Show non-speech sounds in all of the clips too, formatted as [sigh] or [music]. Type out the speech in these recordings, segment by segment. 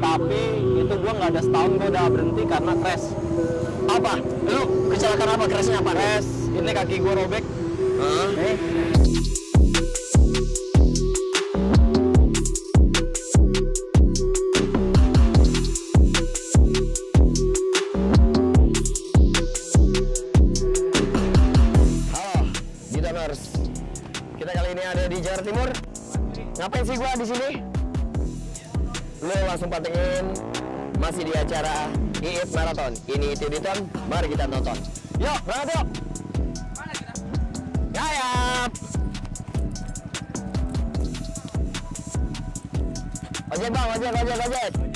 tapi itu gua nggak ada setahun gua udah berhenti karena crash Apa? Lu kecelakaan apa? Crashnya apa? crash ini kaki gua robek Hah? eh Halo. Kita kali ini ada di Jawa Timur. Ngapain sih gua di sini? Langsung pantengin masih di acara IIT Marathon. Ini itu Diton, mari kita nonton. Yuk, berangkat yuk. Gayap. Ojek bang, ojek, ojek, ojek.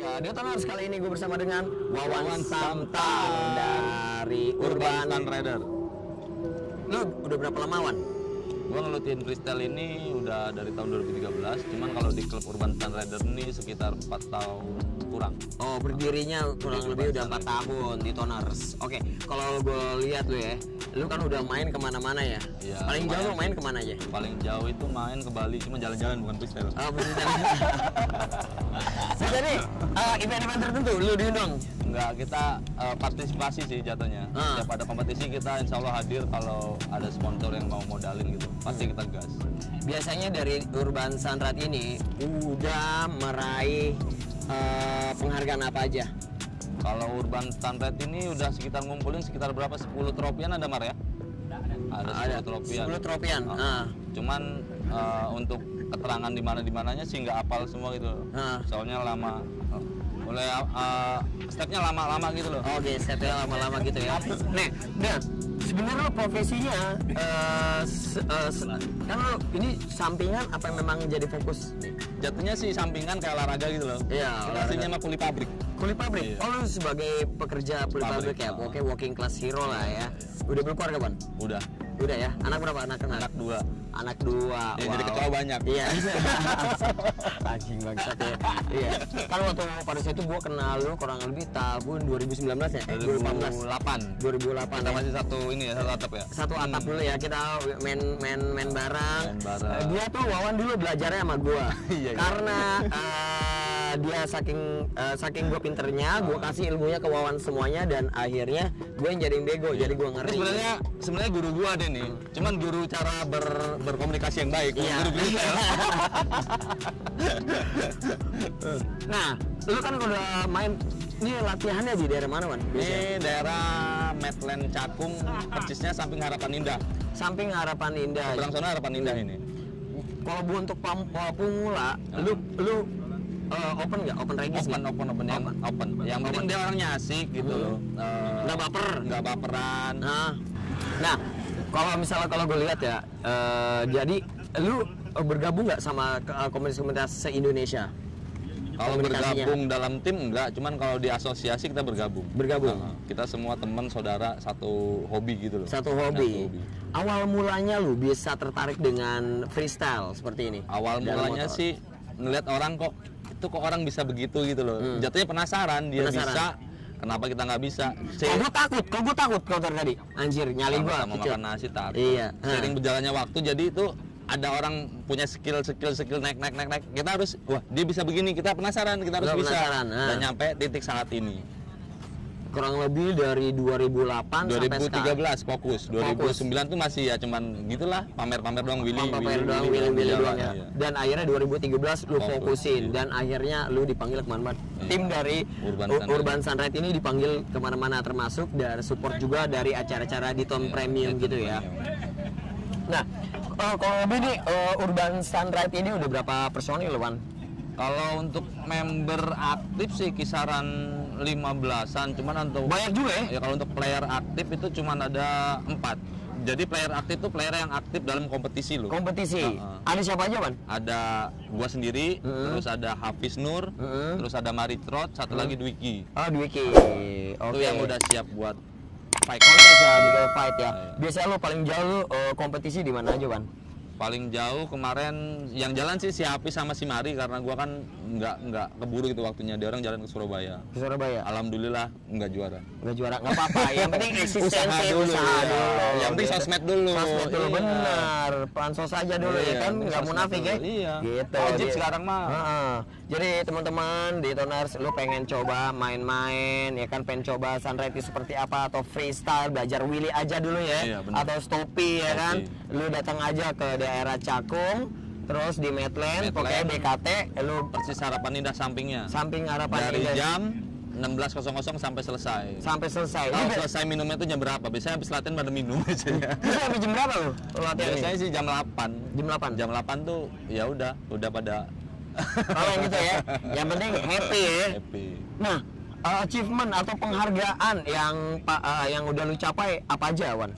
Ya, Detoners kali ini gue bersama dengan Wawan Samtan dari Urban. Urban Rider. Lu udah berapa lama Wan? Gua ngelutin freestyle ini udah dari tahun 2013, cuman kalau di klub Urban Sun Rider ini sekitar 4 tahun kurang. Oh, berdirinya kurang lebih udah 4 tahun di Toners. Oke, kalau gue lihat lu ya, lu kan udah main ke mana-mana ya? Iya, Paling jauh lu main ke mana aja? Paling jauh itu main ke Bali, cuma jalan-jalan bukan freestyle. Oh, bener Nah, jadi eh, event-event tertentu lu diundang? Enggak, kita eh, partisipasi sih jatuhnya. Ah. Setiap ada kompetisi kita insya Allah hadir kalau ada sponsor yang mau modalin gitu. Pasti Hmm. kita gas. Biasanya dari Urban Sunrat ini udah meraih eh, penghargaan apa aja? Kalau Urban Sunred ini udah sekitar ngumpulin sekitar berapa? 10 trofian ada Mar ya? Ada 10 trofian. 10 trofian. Ah. Ah. Cuman eh, untuk keterangan di mana di mananya sih nggak apal semua gitu. Ah. Soalnya lama. Mulai eh, stepnya lama-lama gitu loh. Oke, setnya lama-lama gitu ya. Nih, nah, sebenarnya lo profesinya eh, se- eh, se- kan lo ini sampingan apa yang memang jadi fokus? nih? Jatuhnya sih sampingan kayak olahraga gitu loh. Iya, Kita olahraga. aslinya mah kuli pabrik. Kulit pabrik. Iya. Oh, lu sebagai pekerja kulit pabrik, Pabrik, ya. ah. Oke, walking class hero lah ya. Udah berkeluarga, Ban? Udah. Udah ya. Anak berapa? Anak anak. Anak dua. Anak dua. Ya, jadi kecoa banyak. Iya. [laughs] Anjing bangsat ya. Iya. Kan waktu pada saat itu gua kenal lu kurang lebih tahun 2019 ya? Eh, 2018. 2008. 2008 Kita ya. masih satu ini ya, satu atap ya. satu atap dulu ya kita main main main bareng. Main bareng. Eh, Dia tuh Wawan dulu belajarnya sama gua. [laughs] Iya, iya. Eh, dia saking eh, saking gua pinternya, gua kasih ilmunya ke Wawan semuanya dan akhirnya gue yang jadi bego, jadi gua Ini ngeri. sebenarnya sebenarnya guru gua ada nih. Cuman guru cara ber, berkomunikasi yang baik. Iya. Guru freestyle. [laughs] nah, lu kan udah main ini latihannya di daerah mana, Wan? Biasanya? Ini daerah Medland Cakung, persisnya samping Harapan Indah. Samping Harapan Indah. Seberang sana Harapan Indah ini. Kalau bu untuk pemula, lu lu eh, open nggak? Open regis Open, open, open, yang open. Yang penting dia orangnya asik gitu loh. Eh, Nggak baper. nggak baperan. Nah, nah kalau misalnya kalau gue lihat ya, eh, jadi lu bergabung nggak sama komunitas-komunitas se Indonesia? Kalau bergabung dalam tim enggak, cuman kalau di asosiasi kita bergabung. Bergabung. Nah, kita semua teman saudara satu hobi gitu loh. Satu hobi. Satu hobi. Awal mulanya lu bisa tertarik dengan freestyle seperti ini. Awal mulanya motor. sih ngeliat orang kok itu kok orang bisa begitu gitu loh. Jatuhnya penasaran dia Hmm. Penasaran. bisa, kenapa kita nggak bisa? Kok gue takut, kok gue takut kau tadi. Anjir, nyali gua. sama kecil. makan nasi takut. Iya. Sering berjalannya waktu jadi itu ada orang punya skill skill skill naik naik naik naik kita harus wah dia bisa begini kita penasaran kita harus Kita bisa penasaran, dan nyampe titik saat ini Kurang lebih dari 2008 sampai sekarang. 2013 fokus 2009 tuh masih ya cuman gitulah pamer-pamer doang Willy pamer doang, Willy, jalan, doang ya. iya. Dan akhirnya 2013 lu Fokus, fokusin iya. dan akhirnya lu dipanggil ke mana-mana. Iya. Tim dari Urban Sunrise. Urban Sunrise ini dipanggil ke mana-mana termasuk dan support juga dari acara-acara di Tom Iya, Premium gitu ya. Premium. Nah, eh, kalau lebih nih eh, Urban Sunrise ini udah berapa personil Wan? Kalau untuk member aktif sih kisaran 15-an, cuman untuk Banyak juga ya? ya kalau untuk player aktif itu cuman ada 4. jadi player aktif tuh player yang aktif dalam kompetisi loh. Kompetisi. Heeh. Ada siapa aja, Wan? ada gua sendiri, Heeh. terus ada Hafiz Nur, Heeh. terus ada Maritrot, satu lagi Dwiki. Oh, Dwiki. Oke. Itu yang udah siap buat fight. kontes ya, di fight ya. Iya. Biasanya lo paling jauh lo eh, kompetisi di mana aja, Wan? Paling jauh kemarin yang jalan sih si Hafiz sama si Mari karena gua kan nggak nggak keburu gitu waktunya. Dia orang jalan ke Surabaya. Di Surabaya. Alhamdulillah nggak juara. Nggak juara, nggak apa-apa. [laughs] Yang penting eksistensi, Usaha dulu, usaha ya. dulu. Yang penting sosmed dulu. Sosmed dulu, Iya. benar. Pansos aja dulu ya Iya, kan, penting nggak munafik ya. Iya. Gitu. Wajib sekarang mah. Heeh. Jadi teman-teman di Toners, lu pengen coba main-main, ya kan pengen coba sunrise itu seperti apa atau freestyle, belajar Willy aja dulu ya, Iya, atau stopi ya kan. Lu datang aja ke daerah Cakung, terus di Medland, Medland. pokoknya BKT, lu Persis harapan indah sampingnya. samping harapan Dari Indah jam 16.00 sampai selesai. sampai selesai. Kalau be- selesai minumnya itu jam berapa? Biasanya habis latihan pada minum biasanya. Bisa sampai jam berapa lu latihan Biasanya ini? sih jam 8. Jam 8. Jam 8 tuh ya udah, udah pada Oh gitu ya. Yang penting happy ya. happy. Nah, uh, achievement atau penghargaan yang uh, yang udah lu capai apa aja, Wan?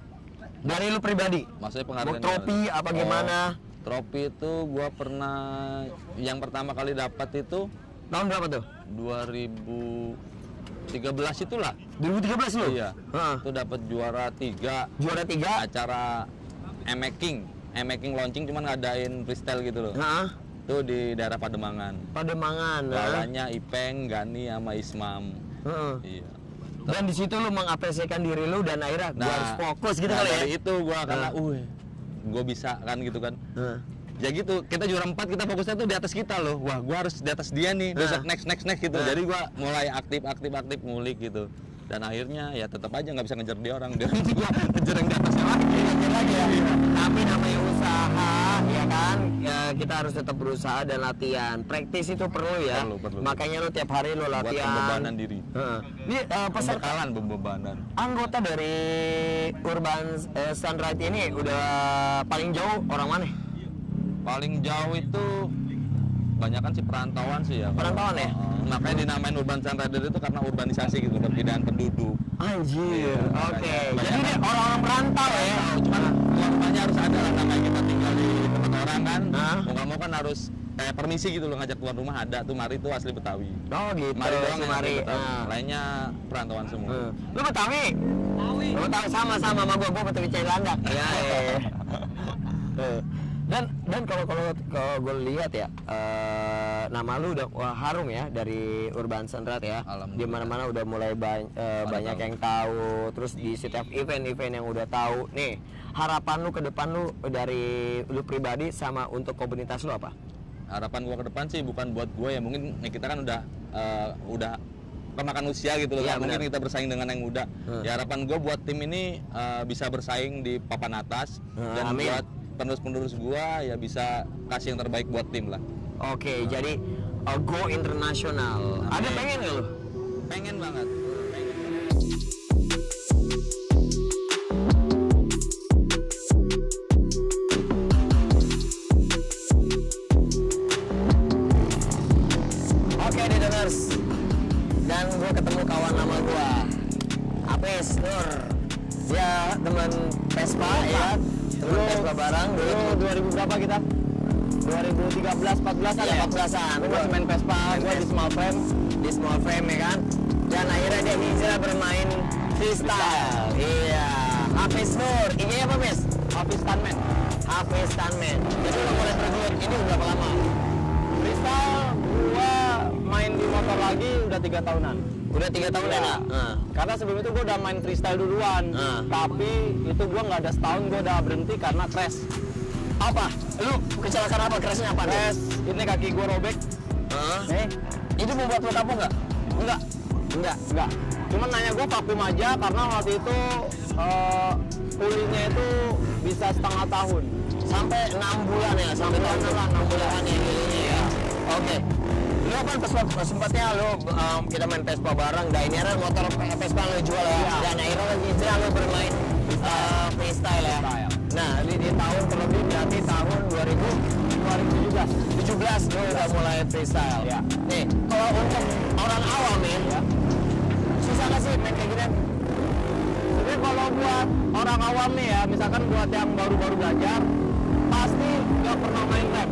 Dari lu pribadi. Maksudnya penghargaan trofi gimana? apa gimana? Oh, trofi itu gua pernah yang pertama kali dapat itu Tahun berapa tuh? 2013 itulah. 2013 lu? Iya. Heeh. Itu dapat juara 3 Juara tiga. acara M-Making. M-Making launching cuman ngadain freestyle gitu loh. Heeh. Itu di daerah Pademangan. Pademangan. nah. Lawannya Ipeng, Gani sama Ismam. Heeh. Iya. Dan di situ lu mengapresiasikan diri lu dan akhirnya gua harus fokus gitu nah, kali ya. dari itu gua karena Nah. uh gua bisa kan gitu kan. Heeh. Ya gitu, kita juara 4 kita fokusnya tuh di atas kita loh. Wah, gua harus di atas dia nih. Besok Nah. next next next gitu. Nah. Jadi gua mulai aktif aktif aktif ngulik gitu. Dan akhirnya ya tetap aja nggak bisa ngejar dia orang. Dia gua [laughs] ngejar yang di atasnya lagi. Ingat lagi ya. Kan? Ya, kita harus tetap berusaha dan latihan. Praktis itu perlu ya. Perlu, perlu. Makanya lu tiap hari lu Buat latihan. pembebanan diri. Ini uh, peserta Pembekalan pembebanan. anggota dari Urban eh, Sunrise ini udah paling jauh orang mana? Paling jauh itu banyak kan sih perantauan sih ya. Perantauan ya? Heeh. makanya dinamain urban sun rider itu karena urbanisasi gitu, perpindahan penduduk. Anjir. Iya, Oke. makanya- Jadi orang-orang perantau ya. Cuman tuan rumahnya harus ada lah namanya kita tinggal di orang kan. Hah? Mau nggak mau kan harus kayak permisi gitu loh ngajak tuan rumah ada tuh Mari tuh asli Betawi. Oh gitu. Mari doang Mari. Betawi. Ah. Lainnya perantauan semua. Hmm. Lu Betawi? Betawi. Lu Betawi sama-sama sama gua, gua Betawi Cilandak. Iya, iya. Eh, Dan dan kalau gue lihat ya eh, nama lu udah wah, harum ya dari Urban Sunrise ya. Di mana-mana udah mulai ba- eh, Pada banyak tahu. yang tahu. Terus di setiap event-event yang udah tahu. Nih, harapan lu ke depan lu dari lu pribadi sama untuk komunitas lu apa? Harapan gua ke depan sih bukan buat gue ya mungkin ya kita kan udah eh, udah kemakan usia gitu loh Iya, kan. mungkin kita bersaing dengan yang muda. Hmm. Ya harapan gue buat tim ini eh, bisa bersaing di papan atas Hmm, dan amin. buat penerus-penerus gua ya bisa kasih yang terbaik buat tim lah. Oke, jadi uh, go internasional. Ada pengen nggak lu? Pengen banget. Pengen. 14-an. Gue masih main Vespa, gue di small frame. di small frame ya kan Dan akhirnya dia hijrah bermain freestyle Iya Apes Nur IG apa Mes? Hafiz Tanman. Apes Tanman Jadi lo mulai terjun ini udah berapa lama? Freestyle gua main di motor lagi udah tiga tahunan. Udah tiga tahun Iya. ya? Nah. Karena sebelum itu gua udah main freestyle duluan. Ah. Tapi itu gua nggak ada setahun gua udah berhenti karena crash. Apa? Lu kecelakaan apa? Crashnya apa? Crash, ini kaki gua robek. Nih, Itu membuat lo kapok nggak? enggak, enggak, enggak. Cuman nanya gua vakum aja karena waktu itu eh, pulihnya itu bisa setengah tahun. sampai enam bulan ya sampai tahun enam enam bulan ya jadinya ya oke lu kan Vespa sempatnya lu um, kita main Vespa bareng dan ini ada motor Vespa lu jual ya Iya. dan akhirnya lu bermain uh, freestyle ya Freestyle. nah di, di tahun terlebih berarti tahun 2000 2017. 17 lu udah mulai freestyle Iya. nih kalau untuk orang awam nih Ya. susah nggak sih main kayak gini Sebenarnya kalau buat orang awam nih ya, misalkan buat yang baru-baru belajar, pasti nggak pernah main rap.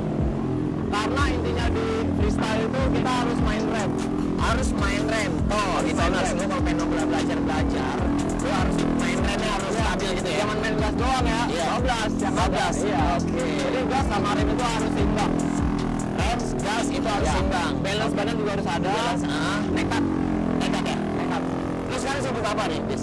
Karena intinya di freestyle itu kita harus main rap. harus main rem oh gitu lu kalau pengen belajar belajar lu harus main harus stabil gitu ya Jangan main gas doang ya. Iya. 12 yang 12. Iya. Oke. Jadi gas sama rem itu harus seimbang. rem gas itu harus Ya. seimbang Balance badan juga harus ada. Balance, ah. Nekat. nekat ya Nekat. lu sekarang sibuk apa nih bis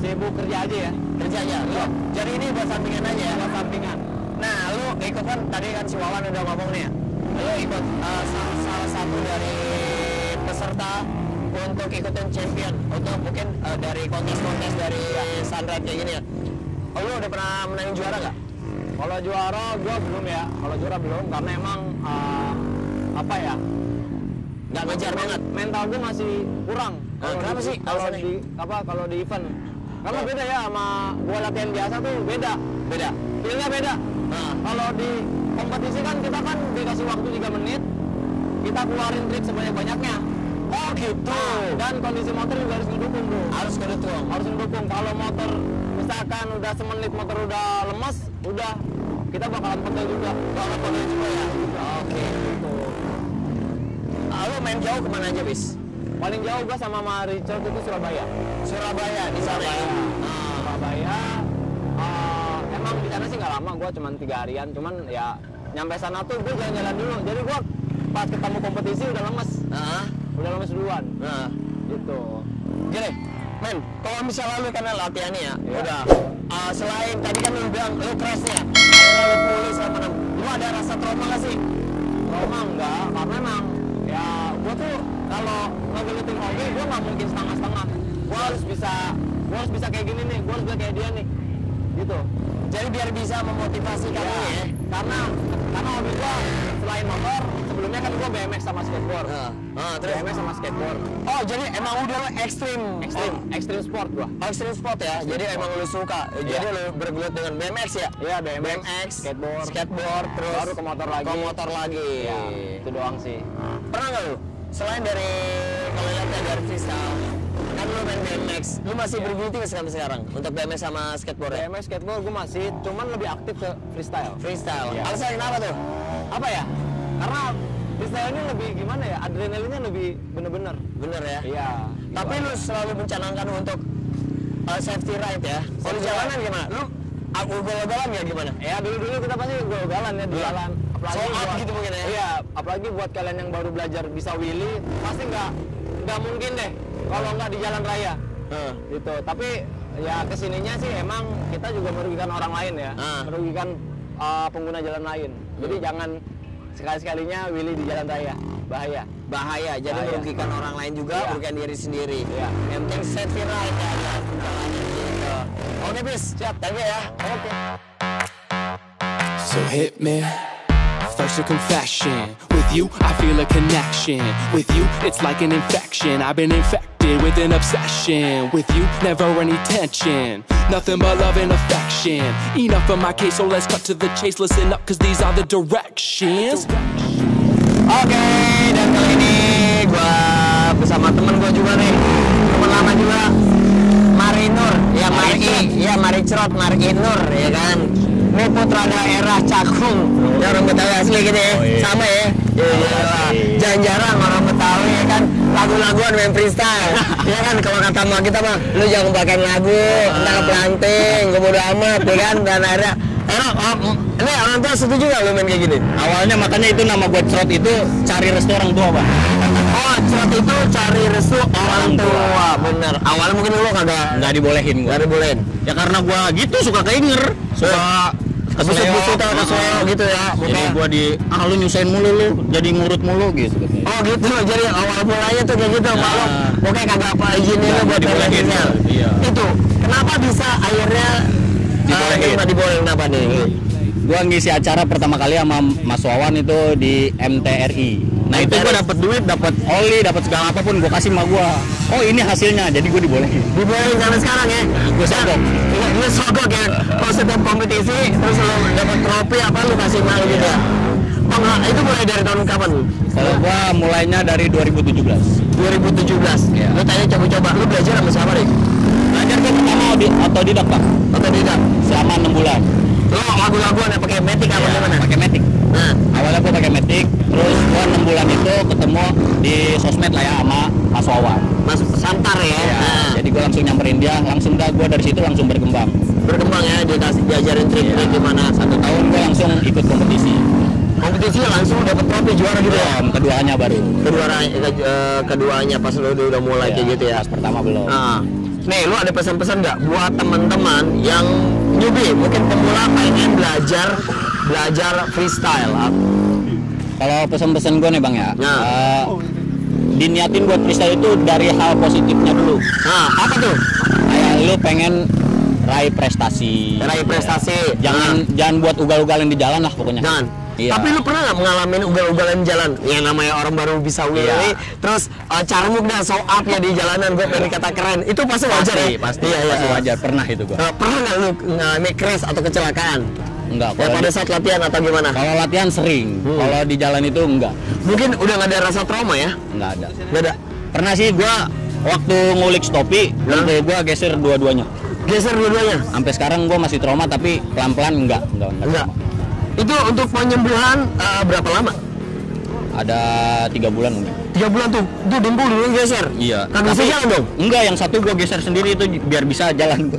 Sibuk kerja aja ya. kerja aja lu jadi ini buat sampingan aja ya Buat sampingan. nah lu ikut kan tadi kan si Wawan udah ngomong nih ya lu ikut uh, salah, salah satu dari peserta untuk ikutin champion untuk mungkin uh, dari kontes-kontes dari Sunrise kayak gini ya oh lu udah pernah menangin juara nggak Kalau juara gua belum ya. Kalau juara belum karena emang eh, apa ya? nggak ngejar banget Mental gua masih kurang. Ah, kenapa di- sih Kalau di apa kalau di event. Karena beda ya sama gua latihan biasa tuh beda. beda Feelnya beda. nah Kalau di kompetisi kan kita kan dikasih waktu 3 menit, kita keluarin trik sebanyak-banyaknya. Oh gitu Dan kondisi motor juga harus ngedukung bro. harus kedukung Harus ngedukung. Kalau motor misalkan udah semenit motor udah lemas, udah kita bakalan petel juga. Kalau kode juga ya oke Gitu. Ah, lu main jauh ke mana aja bis Paling jauh gua sama sama Richard itu Surabaya. Surabaya di ya Surabaya. Ah. Surabaya. eh, emang di sana sih nggak lama, gua cuman tiga harian. Cuman ya nyampe sana tuh gua jalan-jalan dulu. Jadi gua pas ketemu kompetisi udah lemes, udah lemes duluan. nah Gitu. gini men kalau misalnya lu karena latihannya ya Iya. udah ah, selain tadi kan lu bilang lu akhirnya lu pulih sama enam lu ada rasa trauma gak sih Trauma enggak, karena emang ya gua tuh kalau ngegelutin hobi gua nggak mungkin setengah-setengah. Gua harus bisa, gua harus bisa kayak gini nih, gua harus bisa kayak dia nih. Gitu. jadi biar bisa memotivasi kamu Ya, ya karena karena hobi gua selain motor, sebelumnya kan gua BMX sama skateboard. Ah, ah, terus BMX sama skateboard. oh jadi emang udah lu ekstrim Ekstrim, ekstrim sport gua. oh, ekstrim sport ya jadi emang lu suka jadi lu bergelut dengan BMX ya Iya, BMX, BMX skateboard. skateboard terus Baru ke motor lagi. ke motor lagi Ya, itu doang sih. pernah nggak lu selain dari kalau lihat dari freestyle kan lu main BMX lu masih Iya. bergeluti nggak sampai sekarang untuk BMX sama skateboard ya BMX skateboard gua masih, cuman lebih aktif ke freestyle. freestyle Iya. alasannya kenapa tuh Apa ya? Karena ini lebih gimana ya? Adrenalinnya lebih bener-bener. bener ya Iya. tapi lu selalu mencanangkan untuk uh, safety ride ya kalau jalanan gimana lu uh, ugal-ugalan ya gimana Ya dulu-dulu kita pasti ugal-ugalan ya di jalan. Apalagi So buat, gitu mungkin ya? Iya, apalagi buat kalian yang baru belajar bisa wheelie, pasti nggak nggak mungkin deh kalau nggak di jalan raya. Heeh. Gitu. Tapi ya ke sininya sih emang kita juga merugikan orang lain ya, Ah. merugikan uh, pengguna jalan lain. Jadi Hmm. jangan sekali-sekalinya wheelie di jalan raya, bahaya. bahaya jadi Bahaya. merugikan orang lain juga Iya. merugikan diri sendiri Iya. yang penting safety ride ya, ya. oke bis siap thank you ya oke So hit me. First a confession. With you, I feel a connection. With you, it's like an infection. I've been infected with an obsession. With you, never any tension. Nothing but love and affection. Enough of my case, so let's cut to the chase. Listen up, cause these are the directions. Oke, dan kali ini gua bersama temen gua juga nih, temen lama juga, Mari Nur, ya Mari, ya Mari Cerot, Mari Nur, ya kan. Ini putra daerah Cakung, ya orang Betawi asli gitu ya, sama ya. Ya, ya, jarang-jarang orang Betawi ya kan, lagu-laguan main freestyle, [laughs] ya kan. Kalau kata mah kita mah, lu jangan pakai lagu, entah pelanting, gue bodo amat, ya kan. Dan akhirnya, akhirnya, oh, ini orang tua setuju gak lu main kayak gini? Awalnya makanya itu nama gue Cerot itu cari restu orang tua, Pak. Oh, cerot itu cari restu orang tua, bener. Awalnya mungkin lu kagak Nggak dibolehin gue. nggak dibolehin. Ya karena gue gitu suka keinger, suka atau kesel gitu ya, Jadi pokoknya. gue di, ah lu nyusahin mulu lu, jadi ngurut mulu gitu. Oh gitu, jadi awal mulanya tuh kayak gitu, Pak. Lu pokoknya kagak apa izinin Nggak, lu buat freestyle. iya. Itu, kenapa bisa akhirnya Dibolehin. eh, nggak dibolehin kenapa nih? Gue ngisi acara pertama kali sama Mas Wawan itu di MTRI. Nah itu gue dapet duit, dapet oli, dapet segala apa pun gue kasih sama gue. Oh ini hasilnya, jadi gue dibolehin. Dibolehin sampai sekarang ya? Gua sogok. Iya, lu sogok ya. Kalau setiap kompetisi, terus lu dapat trofi apa lu kasih mal gitu ya? Enggak, itu mulai dari tahun kapan? Kalau gue mulainya dari 2017. 2017. Iya. Lu tanya coba-coba, lu belajar sama siapa nih? Belajar gue pertama di otodidak pak Otodidak. selama enam bulan Lo lagu-laguan ya pakai Matic apa Iya, gimana? pakai metik Nah, awalnya gue pakai metik terus gue enam bulan itu ketemu di sosmed lah ya sama Mas Wawan Mas Santar ya. Ya, Nah, jadi gue langsung nyamperin dia langsung dah gue dari situ langsung berkembang berkembang ya dikasih diajarin trik-trik gimana. satu tahun gue langsung ikut kompetisi Kompetisi langsung dapat trofi juara gitu ya. belum keduanya baru. Kedua eh, keduanya pas lo udah mulai kayak Iya, gitu ya. pas pertama belum. Nah, nih lu ada pesan-pesan nggak buat teman-teman yang newbie? Mungkin pemula pengen belajar belajar freestyle. Kalau pesan-pesan gue nih bang ya Nah. eh, diniatin buat freestyle itu dari hal positifnya dulu. Nah apa tuh? Kayak lu pengen raih prestasi. Raih prestasi. Jangan jangan buat ugal-ugalan di jalan lah pokoknya. Nah, jangan Iya. tapi lu pernah nggak mengalami ugal-ugalan jalan? Ya namanya orang baru bisa willy Iya. terus uh, caramu udah show up ya di jalanan gue pengen kata keren. Itu pasti wajar pasti ya? pasti. Iya, iya, pasti iya. wajar. Pernah itu gua. Nah, pernah nggak lu ngalami crash atau kecelakaan? Enggak ya pada saat latihan atau gimana? Kalau latihan sering. Hmm. kalau di jalan itu enggak mungkin udah nggak ada rasa trauma ya? Enggak ada. Nggak ada? Pernah sih gua waktu ngulik stopi waktu gua geser dua-duanya. Geser dua-duanya? Sampai sekarang gua masih trauma tapi pelan-pelan enggak enggak enggak, Enggak. trauma. Itu untuk penyembuhan eh, berapa lama? ada tiga bulan mungkin Tiga bulan tuh. Tuh dengkul dulu geser. iya Kan bisa jalan dong. enggak yang satu gua geser sendiri itu biar bisa jalan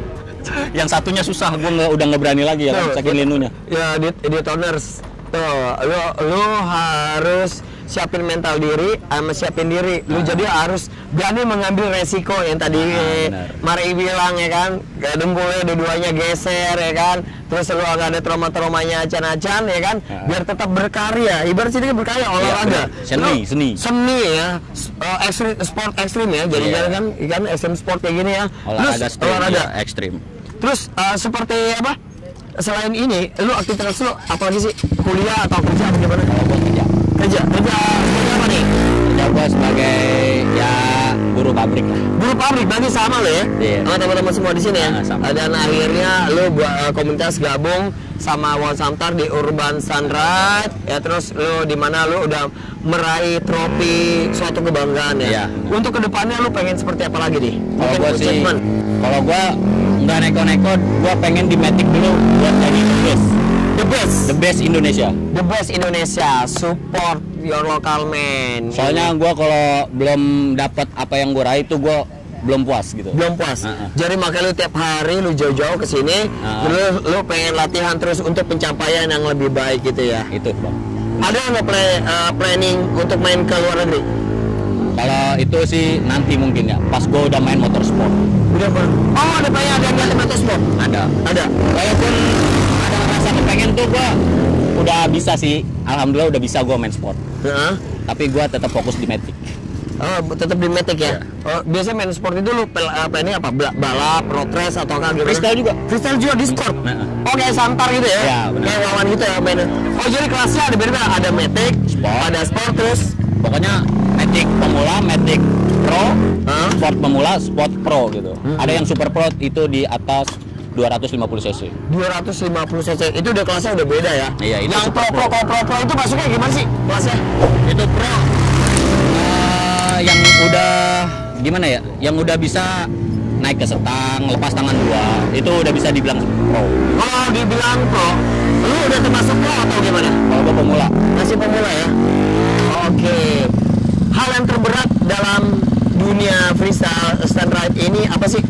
[laughs] yang satunya susah gua nggak udah nggak berani lagi ya kan saking linunya Ya, edit editoners. Tuh, lu lu harus siapin mental diri sama siapin diri. Lu jadi harus berani mengambil resiko yang tadi benar. Mari bilang ya kan. Dengkulnya dua-duanya geser ya kan. Terus lu nggak ada trauma-traumanya acan-acan ya kan. Ah. Biar tetap berkarya. Ibarat sini berkarya olahraga. benar. Seni, Lu- seni. Seni ya. Eh, ekstrim sport ekstrim ya. Jadi Iya. kan kan ekstrim sport kayak gini ya. olahraga Terus, stream, olahraga. iya, ekstrim Terus eh, seperti apa? Selain ini, lu aktivitas lu apalagi sih? Kuliah atau kerja atau gimana? Kerja Kerja, kerja apa nih? kerja gua sebagai ya guru pabrik lah Guru pabrik, berarti sama lo ya? Iya. Sama teman-teman semua di sini ya? Ah, sama. Dan akhirnya lu buat eh, komunitas gabung sama Wan Samtar di Urban Sunrise ya terus lu di mana lu udah meraih trofi suatu kebanggaan ya. Iya. Untuk ke depannya lu pengen seperti apa lagi nih? kalau gua sih kalau gua nggak neko-neko gua pengen di Matic dulu buat jadi best the best. the best Indonesia The best Indonesia, support your local man. soalnya gua kalau belum dapat apa yang gua raih itu gua belum puas gitu belum puas. Ah, ah. Jadi makanya lu tiap hari lu jauh-jauh ke sini, Ah. lu lu pengen latihan terus untuk pencapaian yang lebih baik gitu ya. itu bang Ada nggak play- eh, planning untuk main ke luar negeri? kalau itu sih nanti mungkin ya pas gua udah main motorsport Udah ber Oh, ada pengen ada yang motor sport? ada Ada. walaupun rasa kepengen tuh gua udah bisa sih alhamdulillah udah bisa gua main sport Heeh. tapi gua tetap fokus di Matic Oh, tetap di Matic ya. Iya. Oh, biasanya main sport itu lu pel- eh, planning apa? Bala- Balap, road race atau apa gimana? Freestyle juga. Freestyle juga di sport. Nah. Oh, kayak santar gitu ya? Iya, benar. Kayak wawan gitu ya mainnya. Oh, jadi kelasnya ada beda ada Matic, Sport. ada sport terus pokoknya Matic pemula, Matic Pro, Hah? Sport pemula, Sport Pro gitu. Ada yang Super Pro itu di atas 250 cc. 250 cc itu udah kelasnya udah beda ya. Iya, itu Yang pro pro, pro. pro pro pro itu masuknya gimana sih kelasnya? Itu Pro eh, yang udah gimana ya? Yang udah bisa naik ke setang, lepas tangan dua, itu udah bisa dibilang pro. Kalau dibilang pro, lu udah termasuk pro atau gimana? Kalau gua pemula, Masih pemula ya. Oke. Hal yang terberat dalam dunia freestyle stand ride ini apa sih?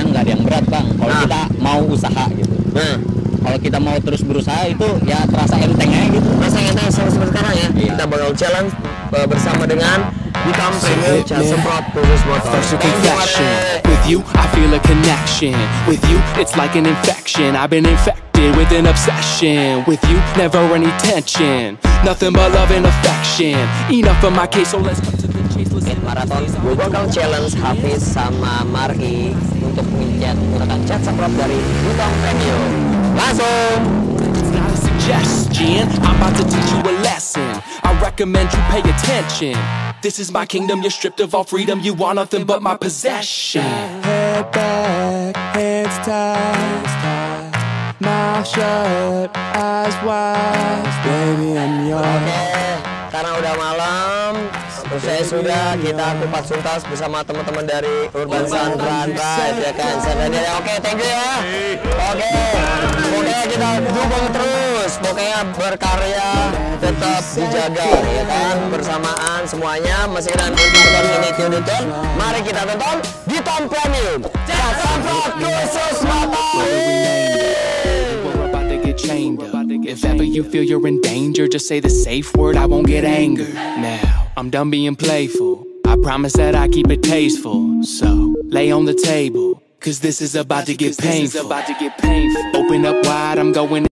Sebenarnya nggak ada yang berat bang. Kalau Nah. kita mau usaha gitu. Nah, Kalau kita mau terus berusaha itu ya terasa enteng aja gitu. rasanya kita seperti seperti sekarang ya. Iya. Kita bakal challenge uh, bersama dengan Become Premier me. Semprot Khusus Motor. First confession. With you, I feel a connection. With you, it's like an infection. I've been infected with an obsession. With you, never any tension. Nothing but love and affection. Enough of my case, so let's cut to the chase. Let's Marathon gue bakal challenge Hafiz sama Mar'i untuk mencet menggunakan cat semprot dari Butong Premium langsung It's not a suggestion. I'm about to teach you a lesson. I recommend you pay attention. This is my kingdom. You're stripped of all freedom. You want nothing but my possession. Head back, hands tied, mouth shut, eyes wide. Baby, I'm yours. karena udah malam Usai sudah kita kupas tuntas bersama teman-teman dari Urban Sun Run Ride ya kan? Sebenarnya oke thank you ya. Oke. Pokoknya kita dukung terus. Pokoknya berkarya tetap dijaga ya kan? Bersamaan semuanya. Masih dengan nonton ini Tiuduton Mari kita tonton di Tom Premium. Dan sampai khusus mata. If ever you feel you're in danger, just say the safe word, I won't get angered. Now, I'm done being playful. I promise that I keep it tasteful. So, lay on the table. Cause this is about to get painful. About to get painful. Open up wide, I'm going